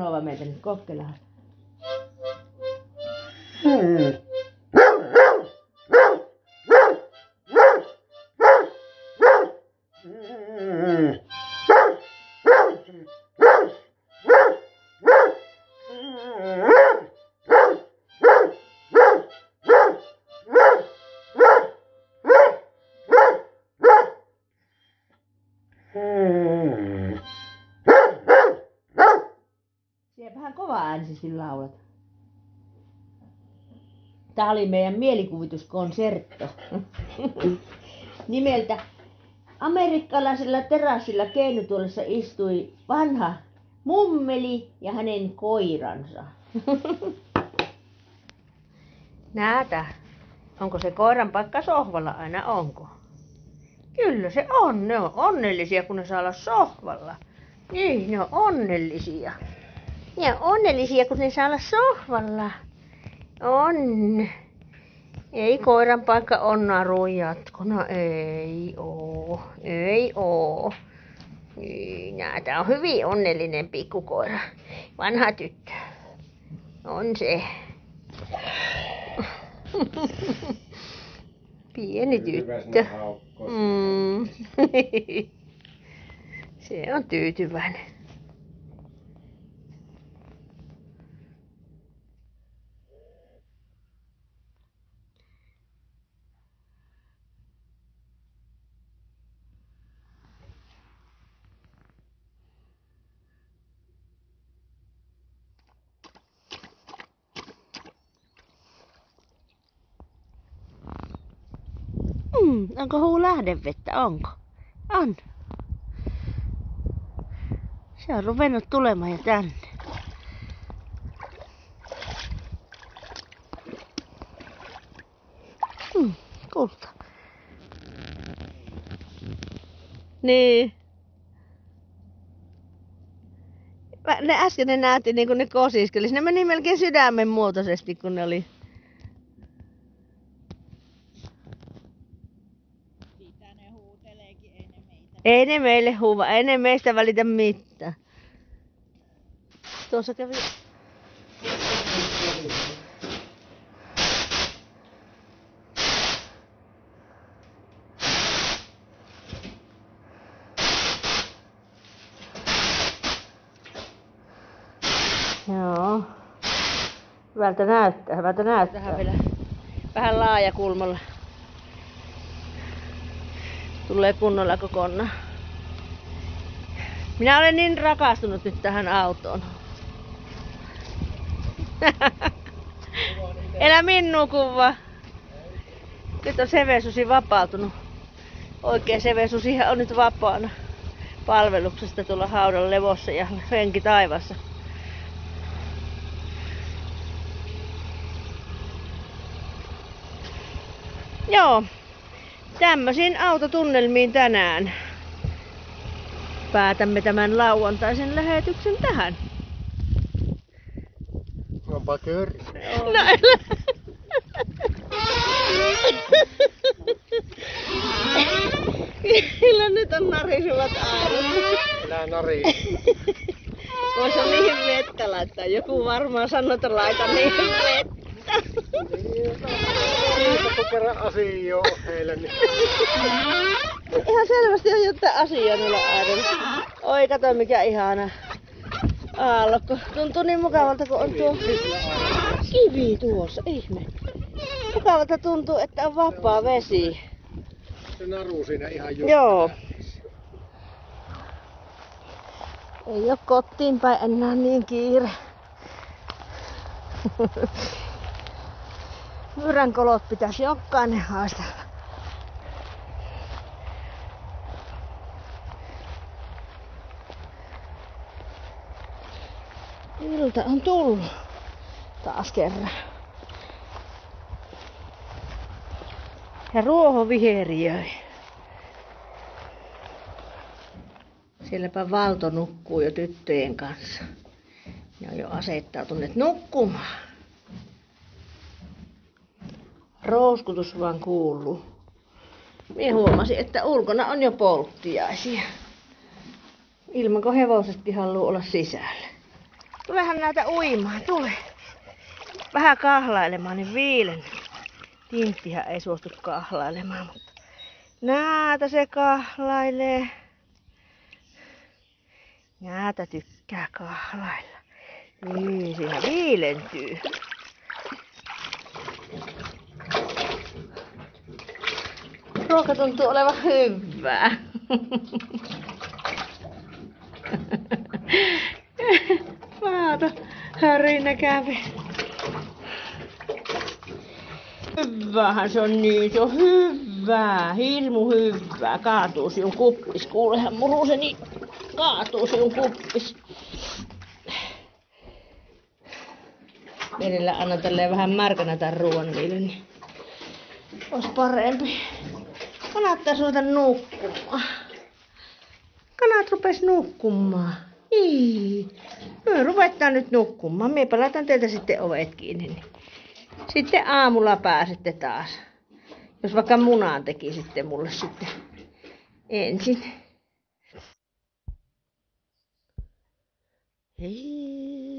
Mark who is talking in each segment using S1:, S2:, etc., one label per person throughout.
S1: Noova meitä nyt kokkelahan? Tämä oli meidän mielikuvituskonsertto. Nimeltä amerikkalaisella terassilla keinutuolessa istui vanha mummeli ja hänen koiransa. Näitä. Onko se koiran paikka sohvalla aina onko? Kyllä se on. Ne on onnellisia, kun ne saa olla sohvalla. Niin, ne on onnellisia. Ne on onnellisia, kun ne saa olla sohvalla. On. Ei koiran paikka on naruun jatkona. Ei oo. Ei oo. Ei, Näitä on hyvin onnellinen pikkukoira. Vanha tyttö. On se. Pieni tyttö. Mm. Se on tyytyväinen. Mm, onko huu lähdevettä? Onko? On. Se on ruvennut tulemaan jo tänne. Mm, kulta. Niin. Mä- Ne äsken ne näytti niin kuin ne kosiskelis. Ne meni melkein sydämen muotoisesti, kun ne oli. Ei ne meille huuva, ei ne meistä välitä mitään. Tuossa kävi... Joo. Hyvältä näyttää, hyvältä näyttää. Tähän vielä vähän laaja kulmalla. Tulee kunnolla kokonaan. Minä olen niin rakastunut nyt tähän autoon. Elä minua kuva. Nyt on Sevesusi vapautunut. Oikein Sevesusihan on nyt vapaana palveluksesta tuolla haudan levossa ja henki taivassa. Joo, tämmöisiin autotunnelmiin tänään. Päätämme tämän lauantaisen lähetyksen tähän.
S2: Onpa kör.
S1: No älä. Kyllä nyt on narisuvat aallot.
S2: Älä nari.
S1: Vois on niihin vettä laittaa. Joku varmaan sanoo, että laita niihin vettä.
S2: Kerran asia heille, niin
S1: Ihan selvästi on jotain asiaa niillä ääreillä. Oi, kato mikä ihana aallokko. Tuntuu niin mukavalta, kun on tuo kivi tuossa. Ihme. Mukavalta tuntuu, että on vapaa vesi.
S2: se naru siinä ihan just.
S1: Joo. Ei oo kotiin päin enää niin kiire. myyränkolot pitäisi jokainen haastella. Ilta on tullut taas kerran. Ja ruoho viheriöi. Sielläpä Valto nukkuu jo tyttöjen kanssa. Ne on jo asettautuneet nukkumaan. Rouskutus vaan kuuluu. Minä huomasin, että ulkona on jo polttiaisia. Ilmanko hevosetkin haluaa olla sisällä. Tulehan näitä uimaan, tule. Vähän kahlailemaan, niin viilen. Tinttihän ei suostu kahlailemaan, mutta näitä se kahlailee. Näitä tykkää kahlailla. Niin, siinä viilentyy. Ruoka tuntuu olevan hyvää. Maata härinä kävi. Hyvähän se on niin, se on hyvää, hirmu hyvää. Kaatuu sinun kuppis, kuulehan muruseni, kaatuu sinun kuppis. Mielellä anna tälleen vähän märkänä tämän ruoan niille, niin olisi parempi. Kannattaa ruveta nukkumaan. Kanat rupes nukkumaan. Niin. Me ruvetaan nyt nukkumaan. Me palataan teiltä sitten ovet kiinni. Niin. Sitten aamulla pääsette taas. Jos vaikka munaan teki sitten mulle sitten ensin. Hei,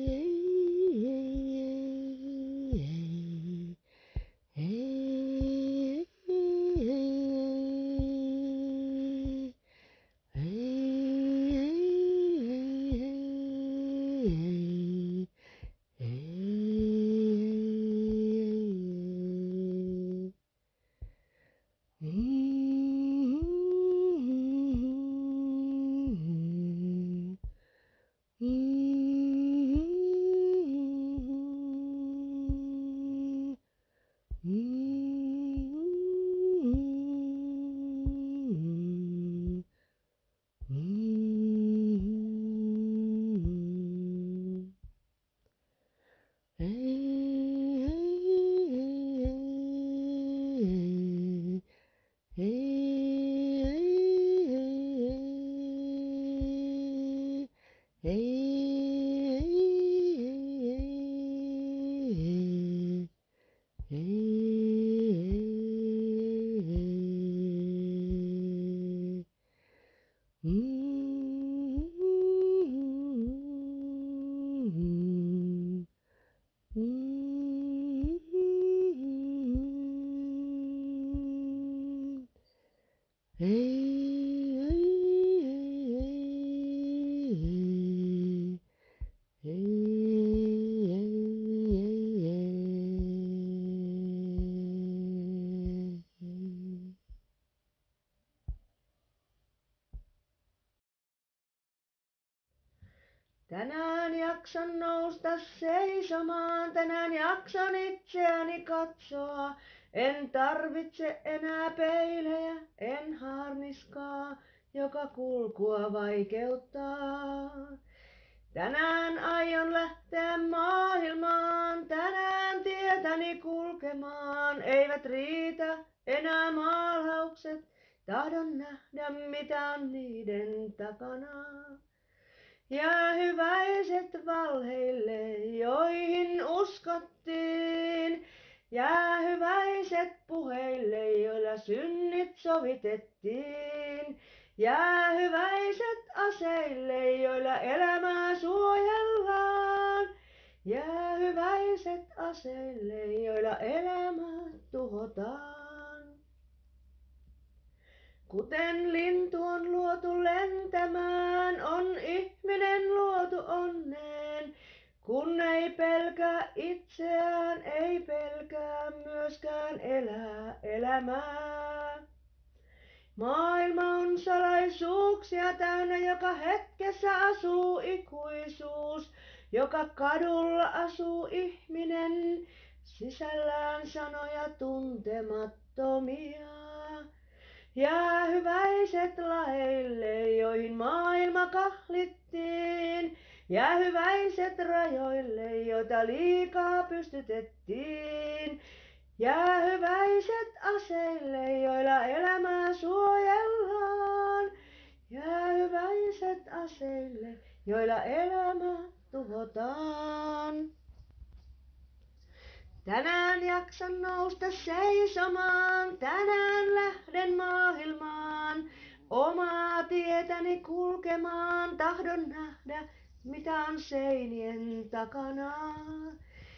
S1: nousta seisomaan, tänään jaksan itseäni katsoa. En tarvitse enää peilejä, en harniskaa, joka kulkua vaikeuttaa. Tänään aion lähteä maailmaan, tänään tietäni kulkemaan. Eivät riitä enää maalaukset, tahdon nähdä mitä on niiden takana. Jäähyväiset valheille, joihin uskottiin. Jäähyväiset puheille, joilla synnit sovitettiin. Jäähyväiset aseille, joilla elämää suojellaan. Jäähyväiset aseille, joilla elämää tuhotaan. Kuten lintu on luotu lentämään, on ihminen luotu onneen. Kun ei pelkää itseään, ei pelkää myöskään elää elämää. Maailma on salaisuuksia täynnä, joka hetkessä asuu ikuisuus. Joka kadulla asuu ihminen, sisällään sanoja tuntemattomia. Jäähyväiset laille, joihin maailma kahlittiin. Jäähyväiset rajoille, joita liikaa pystytettiin. Jäähyväiset aseille, joilla elämää suojellaan. Jäähyväiset aseille, joilla elämä tuhotaan. Tänään jaksan nousta seisomaan, tänään lähden maailmaan. Omaa tietäni kulkemaan, tahdon nähdä, mitä on seinien takana.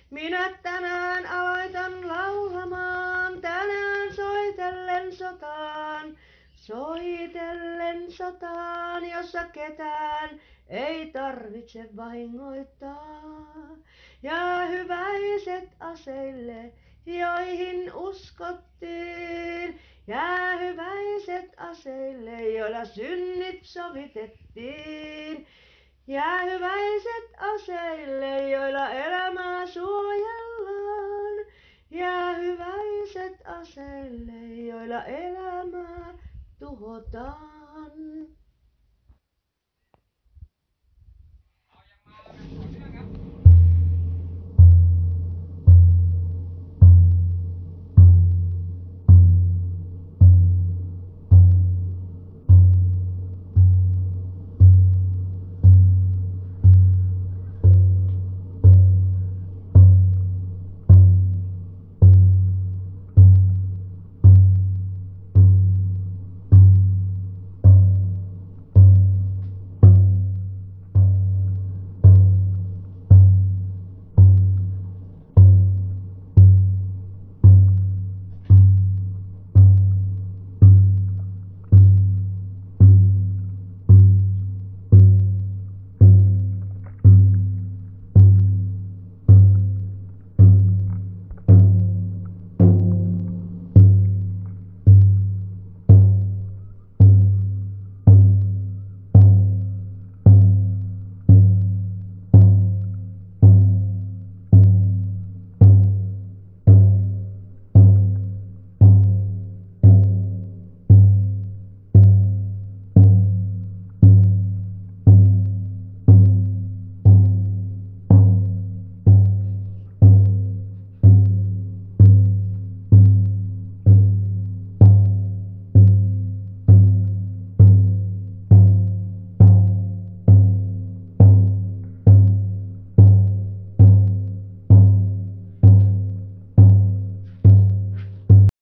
S1: Minä tänään aloitan laulamaan, tänään soitellen sotaan. Soitellen sotaan, jossa ketään ei tarvitse vahingoittaa. Ja hyväiset aseille, joihin uskottiin. Ja hyväiset aseille, joilla synnit sovitettiin. Ja hyväiset aseille, joilla elämää suojellaan. Ja hyväiset aseille, joilla elämää tuhotaan.